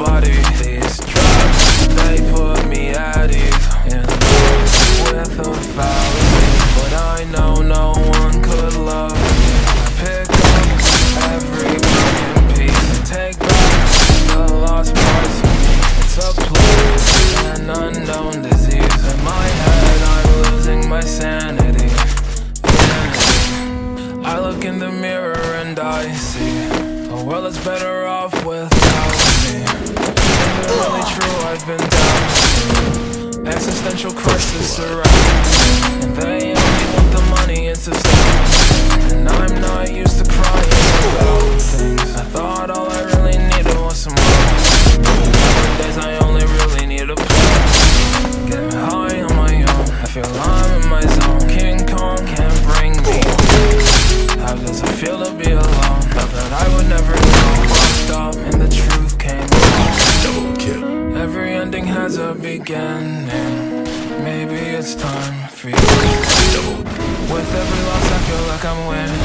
nobody. These drugs, they put me at ease. In love with a fallacy, but I know no one could love me. I pick up every broken piece and take back the lost parts of me. It's a plague, an unknown disease. In my head, I'm losing my sanity. sanity. I look in the mirror and I see a world that's better off with surround And they only want the money, it's a stop And I'm not used to crying about things. I thought all I really needed was some love. Nowadays I only really need a plan. Get high on my own. I feel I'm in my zone. King Kong can't bring me down. How does it feel to be alone? Thought that I would never know. Fucked up and the truth came. Out. Every ending has a beginning It's time for you. With every loss I feel like I'm winning.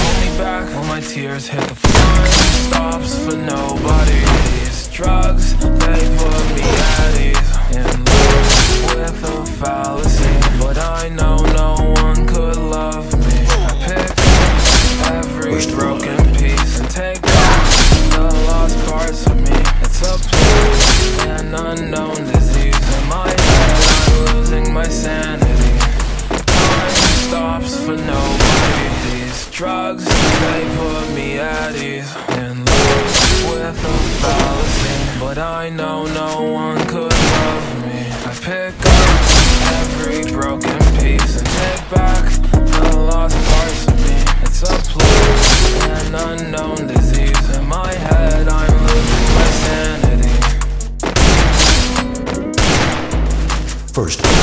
Hold me back when my tears hit the floor. Stops for nobody. These drugs, they put me at ease. In love with a fallacy. But I know no one could love me. I pick every broken drugs, they put me at ease In love with a fallacy But I know no one could love me. I pick up every broken piece And take back the lost parts of me. It's a plague, an unknown disease. In my head I'm losing my sanity. First.